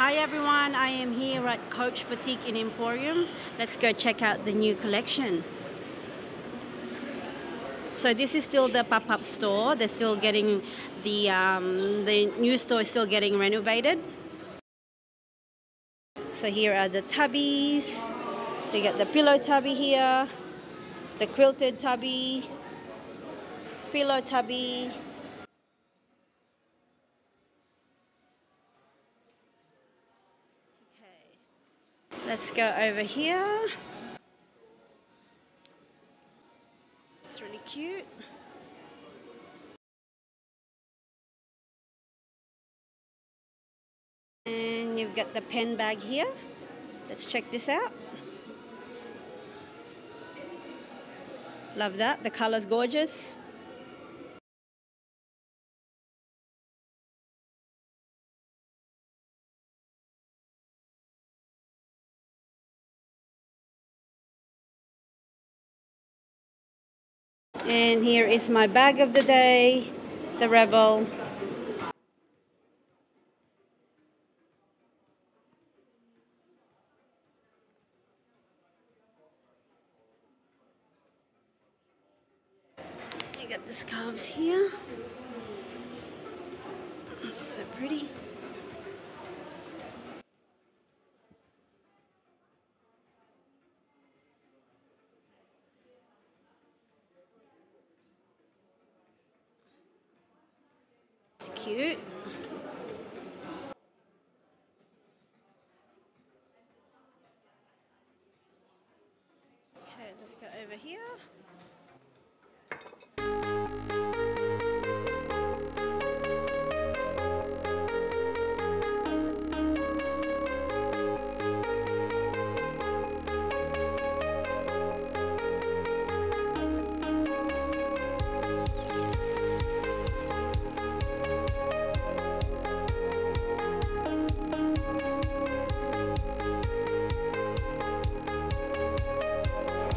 Hi everyone, I am here at Coach Boutique in Emporium. Let's go check out the new collection. So this is still the pop-up store. They're still getting the um, the new store is still getting renovated. So here are the tabbies. So you got the pillow tabby here, the quilted tabby, pillow tabby, Let's go over here. It's really cute. And you've got the pen bag here. Let's check this out. Love that. The color's gorgeous. Is my bag of the day, the Rebel. You got the scarves here. It's so pretty. It's cute. Okay, let's go over here.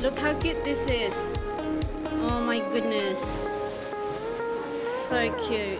Look how cute this is. Oh my goodness. So cute.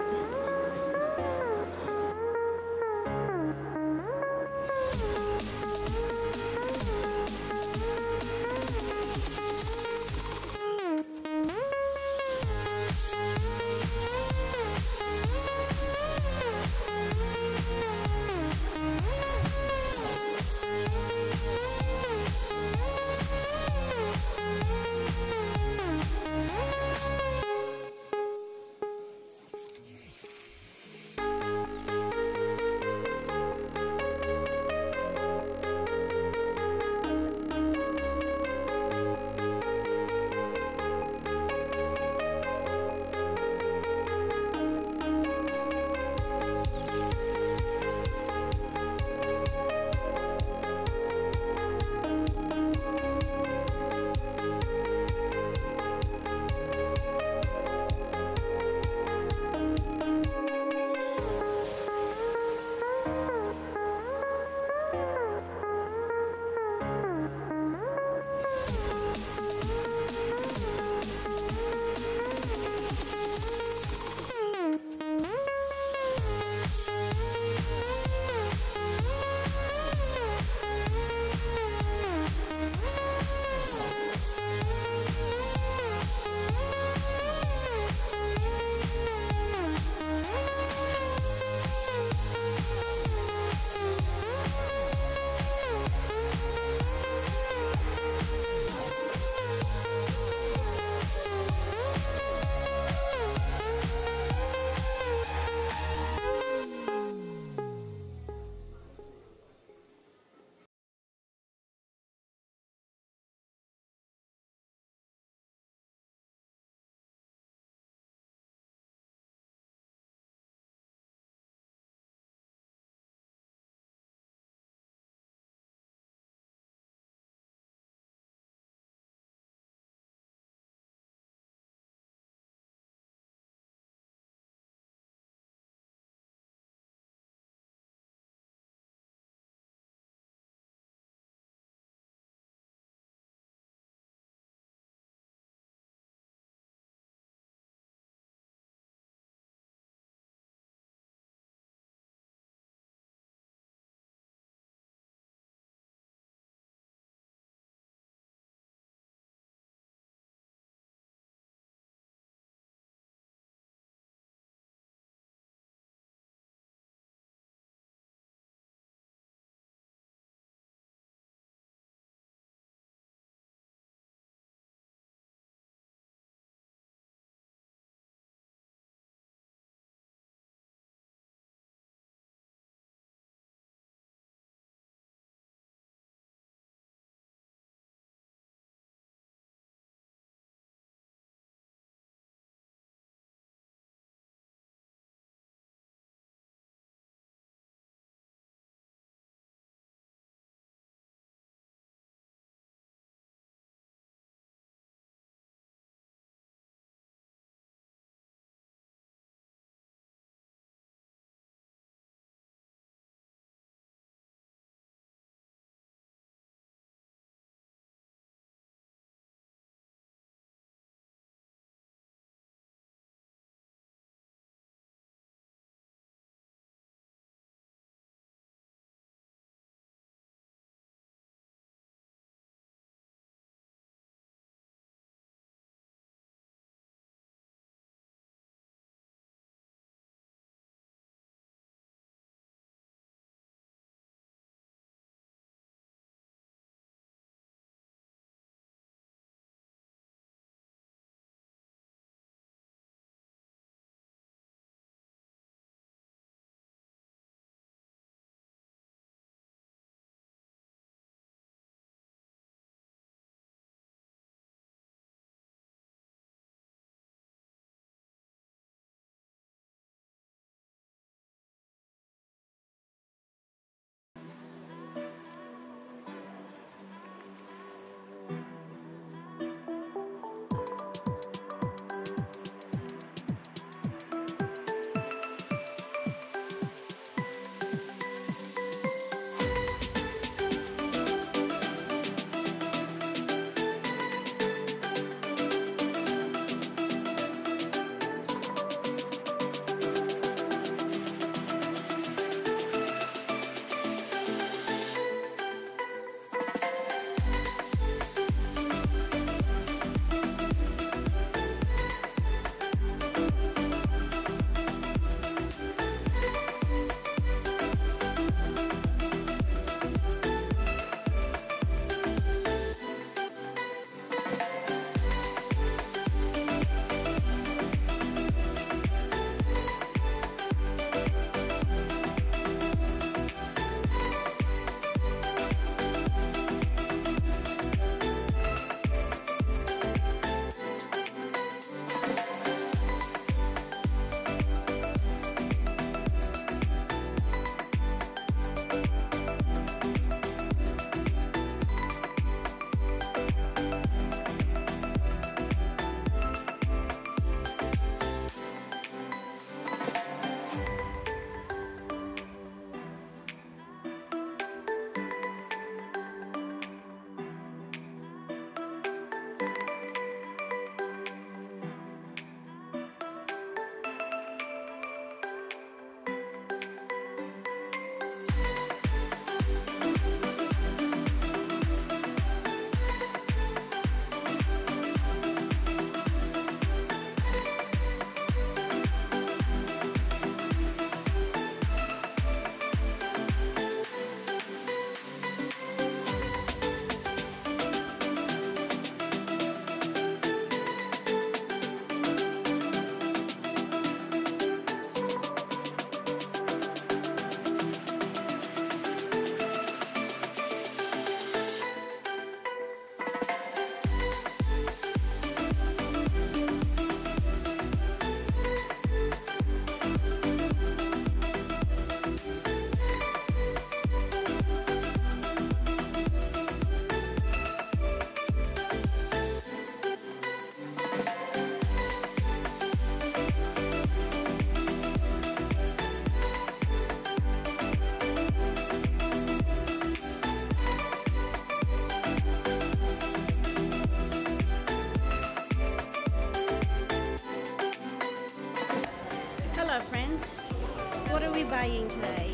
Buying today?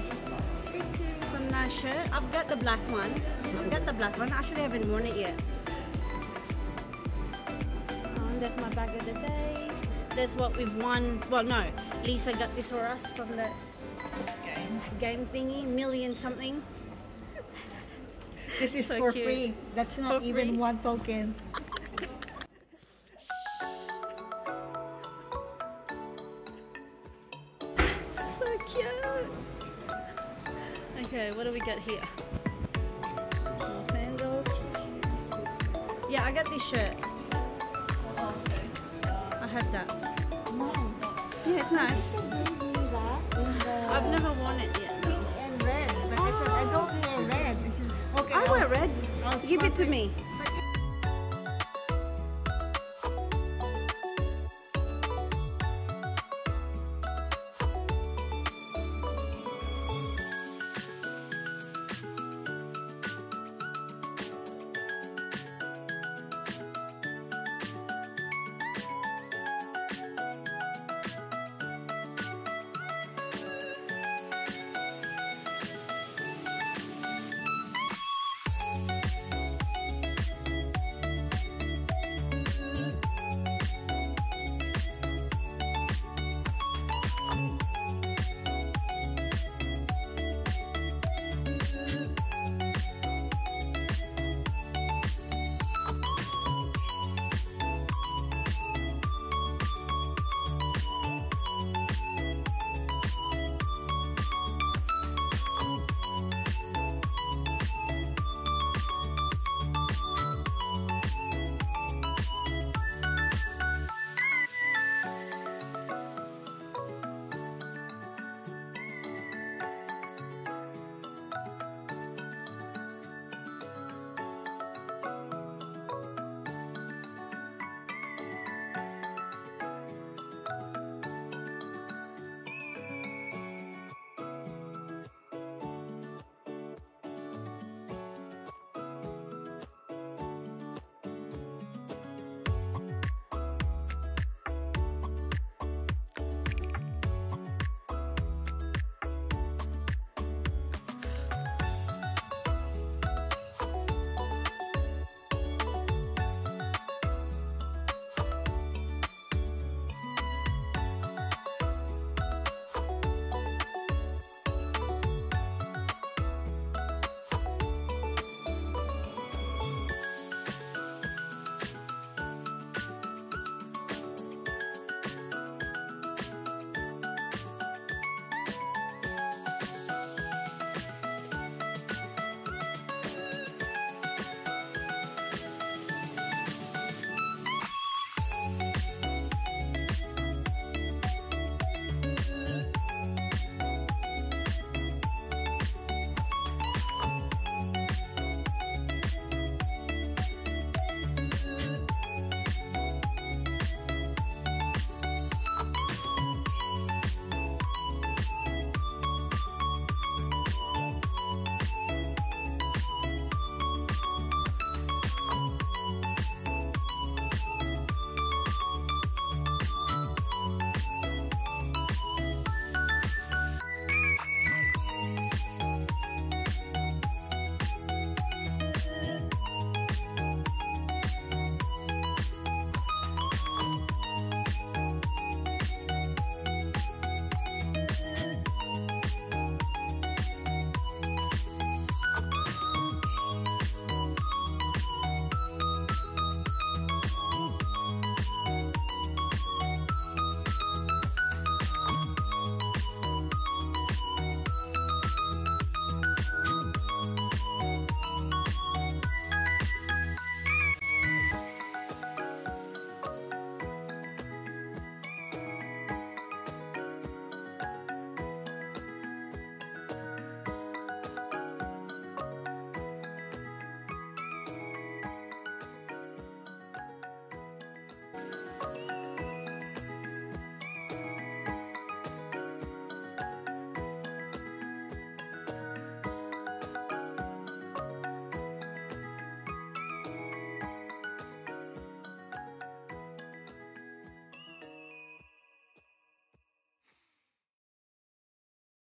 Some nice shirt. I've got the black one. I've got the black one. Actually, I haven't worn it yet. Um, that's my bag of the day. That's what we've won. Well, no, Lisa got this for us from the game thingy, million something. This is So for cute. free. That's not For even free. one token. Okay, what do we got here? Sandals. Yeah, I got this shirt. I have that. Yeah, it's nice. You gave me that in the I've never worn it yet. pink and red. But I said, I don't wear red. Okay, I wear red. Give it to me.